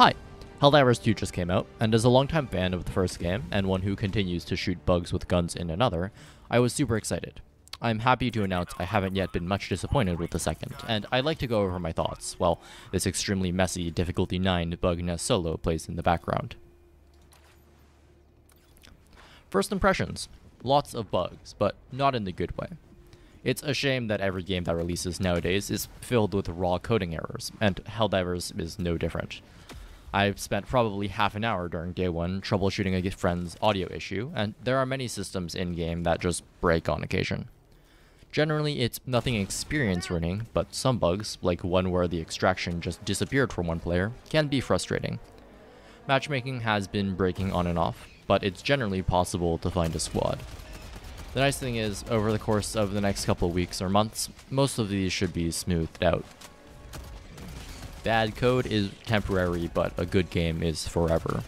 Hi! Helldivers 2 just came out, and as a longtime fan of the first game, and one who continues to shoot bugs with guns in another, I was super excited. I'm happy to announce I haven't yet been much disappointed with the second, and I'd like to go over my thoughts while this extremely messy difficulty 9 bug nest solo plays in the background. First impressions. Lots of bugs, but not in the good way. It's a shame that every game that releases nowadays is filled with raw coding errors, and Helldivers is no different. I've spent probably half an hour during day one troubleshooting a friend's audio issue, and there are many systems in game that just break on occasion. Generally, it's nothing experience ruining, but some bugs, like one where the extraction just disappeared from one player, can be frustrating. Matchmaking has been breaking on and off, but it's generally possible to find a squad. The nice thing is, over the course of the next couple weeks or months, most of these should be smoothed out. Bad code is temporary, but a good game is forever.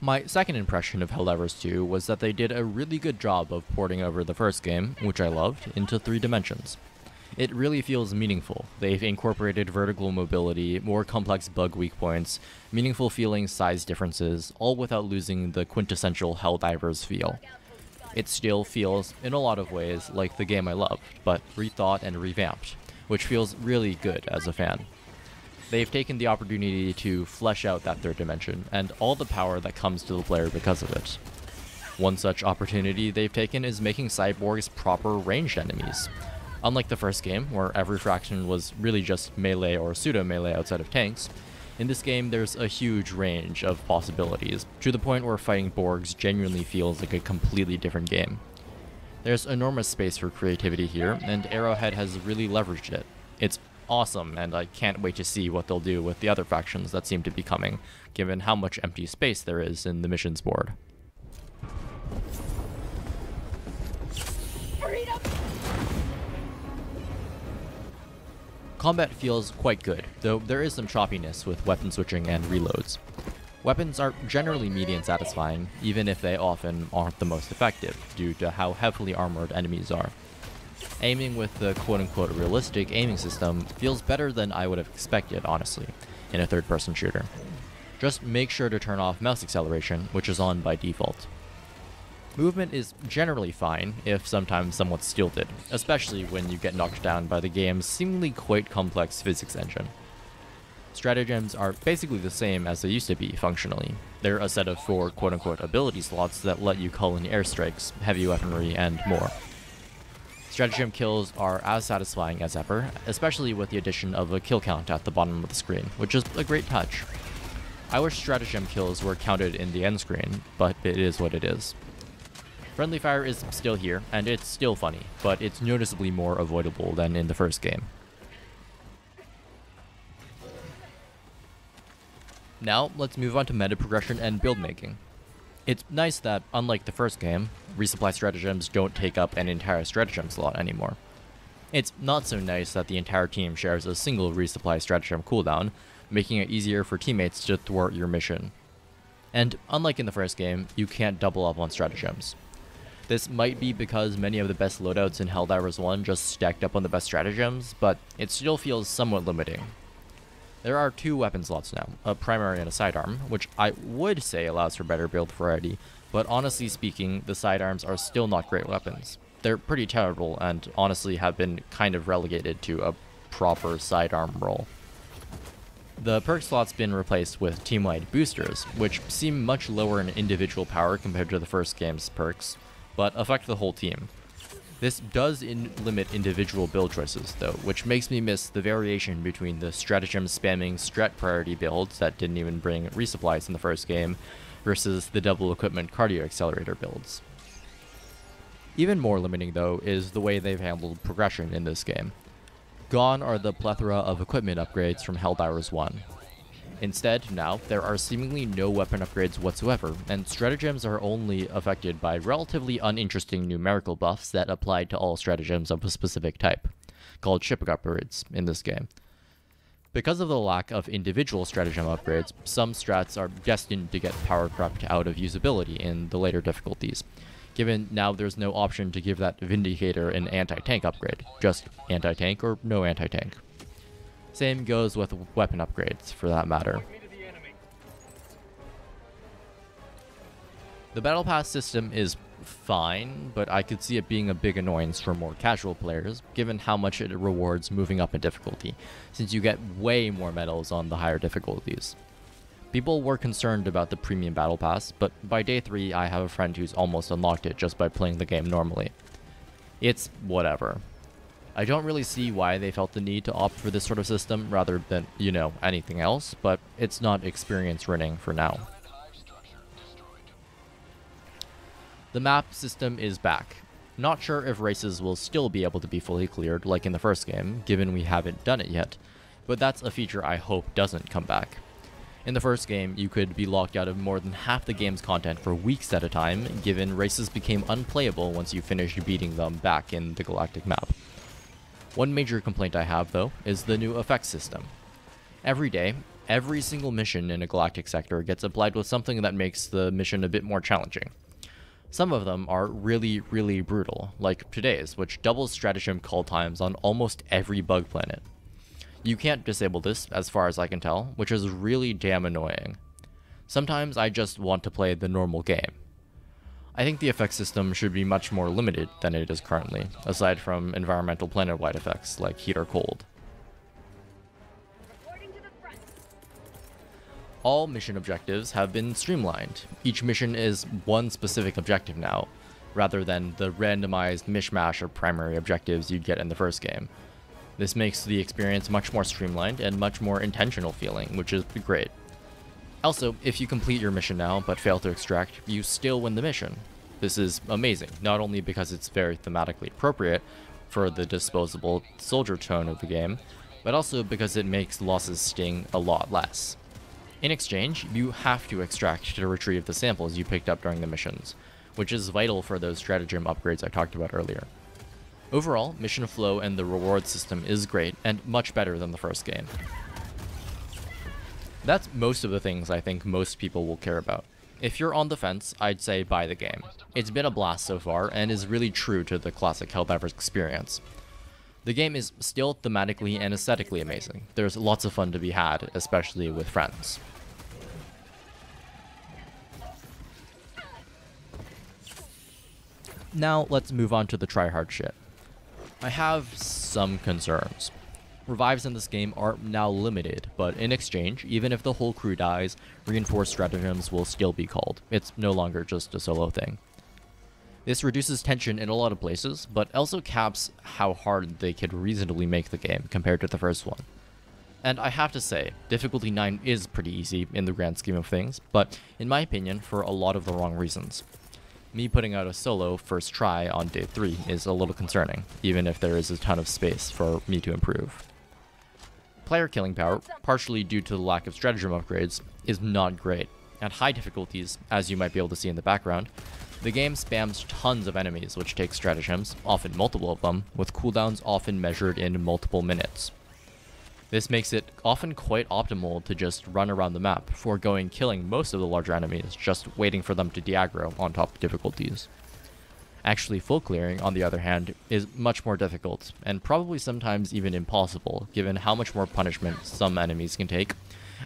My second impression of Helldivers 2 was that they did a really good job of porting over the first game, which I loved, into three dimensions. It really feels meaningful. They've incorporated vertical mobility, more complex bug weak points, meaningful feeling size differences, all without losing the quintessential Helldivers feel. It still feels, in a lot of ways, like the game I loved, but rethought and revamped, which feels really good as a fan. They've taken the opportunity to flesh out that third dimension, and all the power that comes to the player because of it. One such opportunity they've taken is making cyborgs proper ranged enemies. Unlike the first game, where every fraction was really just melee or pseudo melee outside of tanks, in this game there's a huge range of possibilities, to the point where fighting Borgs genuinely feels like a completely different game. There's enormous space for creativity here, and Arrowhead has really leveraged it. It's awesome, and I can't wait to see what they'll do with the other factions that seem to be coming, given how much empty space there is in the missions board. Combat feels quite good, though there is some choppiness with weapon switching and reloads. Weapons are generally medium satisfying, even if they often aren't the most effective, due to how heavily armored enemies are. Aiming with the quote-unquote realistic aiming system feels better than I would have expected, honestly, in a third-person shooter. Just make sure to turn off mouse acceleration, which is on by default. Movement is generally fine, if sometimes somewhat stilted, especially when you get knocked down by the game's seemingly quite complex physics engine. Stratagems are basically the same as they used to be functionally. They're a set of four quote-unquote ability slots that let you call in airstrikes, heavy weaponry, and more. Stratagem kills are as satisfying as ever, especially with the addition of a kill count at the bottom of the screen, which is a great touch. I wish stratagem kills were counted in the end screen, but it is what it is. Friendly fire is still here, and it's still funny, but it's noticeably more avoidable than in the first game. Now, let's move on to meta progression and build making. It's nice that, unlike the first game, resupply stratagems don't take up an entire stratagem slot anymore. It's not so nice that the entire team shares a single resupply stratagem cooldown, making it easier for teammates to thwart your mission. And unlike in the first game, you can't double up on stratagems. This might be because many of the best loadouts in Helldivers 1 just stacked up on the best stratagems, but it still feels somewhat limiting. There are two weapon slots now, a primary and a sidearm, which I would say allows for better build variety, but honestly speaking, the sidearms are still not great weapons. They're pretty terrible and honestly have been kind of relegated to a proper sidearm role. The perk slot's been replaced with team-wide boosters, which seem much lower in individual power compared to the first game's perks, but affect the whole team. This does in limit individual build choices, though, which makes me miss the variation between the stratagem spamming strat priority builds that didn't even bring resupplies in the first game, versus the double equipment cardio accelerator builds. Even more limiting, though, is the way they've handled progression in this game. Gone are the plethora of equipment upgrades from Helldivers 1, Instead, now, there are seemingly no weapon upgrades whatsoever, and stratagems are only affected by relatively uninteresting numerical buffs that apply to all stratagems of a specific type, called ship upgrades in this game. Because of the lack of individual stratagem upgrades, some strats are destined to get power crept out of usability in the later difficulties, given now there's no option to give that Vindicator an anti-tank upgrade, just anti-tank or no anti-tank. Same goes with weapon upgrades, for that matter. The Battle Pass system is fine, but I could see it being a big annoyance for more casual players, given how much it rewards moving up in difficulty, since you get way more medals on the higher difficulties. People were concerned about the premium battle pass, but by day 3 I have a friend who's almost unlocked it just by playing the game normally. It's whatever. I don't really see why they felt the need to opt for this sort of system rather than, you know, anything else, but it's not experience running for now. The map system is back. Not sure if races will still be able to be fully cleared like in the first game, given we haven't done it yet, but that's a feature I hope doesn't come back. In the first game, you could be locked out of more than half the game's content for weeks at a time, given races became unplayable once you finished beating them back in the galactic map. One major complaint I have, though, is the new effects system. Every day, every single mission in a galactic sector gets applied with something that makes the mission a bit more challenging. Some of them are really, really brutal, like today's, which doubles stratagem call times on almost every bug planet. You can't disable this, as far as I can tell, which is really damn annoying. Sometimes I just want to play the normal game. I think the effect system should be much more limited than it is currently, aside from environmental planet-wide effects like heat or cold. all mission objectives have been streamlined. Each mission is one specific objective now, rather than the randomized mishmash of primary objectives you'd get in the first game. This makes the experience much more streamlined and much more intentional feeling, which is great. Also, if you complete your mission now but fail to extract, you still win the mission. This is amazing, not only because it's very thematically appropriate for the disposable soldier tone of the game, but also because it makes losses sting a lot less. In exchange, you have to extract to retrieve the samples you picked up during the missions, which is vital for those stratagem upgrades I talked about earlier. Overall, mission flow and the reward system is great, and much better than the first game. That's most of the things I think most people will care about. If you're on the fence, I'd say buy the game. It's been a blast so far, and is really true to the classic Helldivers experience. The game is still thematically and aesthetically amazing. There's lots of fun to be had, especially with friends. Now let's move on to the tryhard shit. I have some concerns. Revives in this game are now limited, but in exchange, even if the whole crew dies, reinforced stratagems will still be called. It's no longer just a solo thing. This reduces tension in a lot of places, but also caps how hard they could reasonably make the game compared to the first one. And I have to say, difficulty 9 is pretty easy in the grand scheme of things, but in my opinion, for a lot of the wrong reasons me putting out a solo first try on day 3 is a little concerning, even if there is a ton of space for me to improve. Player killing power, partially due to the lack of stratagem upgrades, is not great. At high difficulties, as you might be able to see in the background, the game spams tons of enemies which take stratagems, often multiple of them, with cooldowns often measured in multiple minutes. This makes it often quite optimal to just run around the map, foregoing killing most of the larger enemies, just waiting for them to deaggro on top difficulties. Actually full clearing, on the other hand, is much more difficult, and probably sometimes even impossible, given how much more punishment some enemies can take,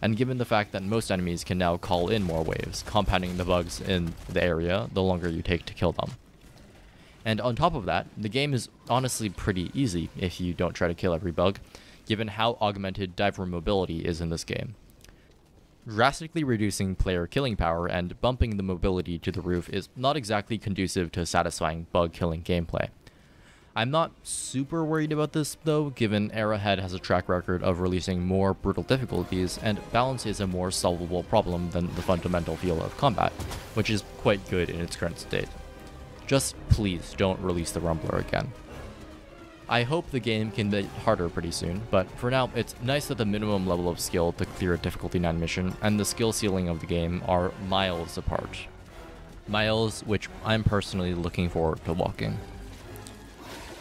and given the fact that most enemies can now call in more waves, compounding the bugs in the area the longer you take to kill them. And on top of that, the game is honestly pretty easy if you don't try to kill every bug, given how augmented diver mobility is in this game. Drastically reducing player killing power and bumping the mobility to the roof is not exactly conducive to satisfying bug killing gameplay. I'm not super worried about this though, given Arrowhead has a track record of releasing more brutal difficulties, and balance is a more solvable problem than the fundamental feel of combat, which is quite good in its current state. Just please don't release the Rumbler again. I hope the game can be harder pretty soon, but for now, it's nice that the minimum level of skill to clear a difficulty 9 mission and the skill ceiling of the game are miles apart. Miles which I'm personally looking forward to walking.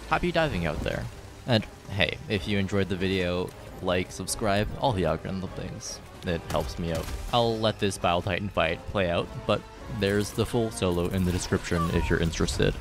Happy diving out there. And hey, if you enjoyed the video, like, subscribe, all the algorithm things. It helps me out. I'll let this Bile Titan fight play out, but there's the full solo in the description if you're interested.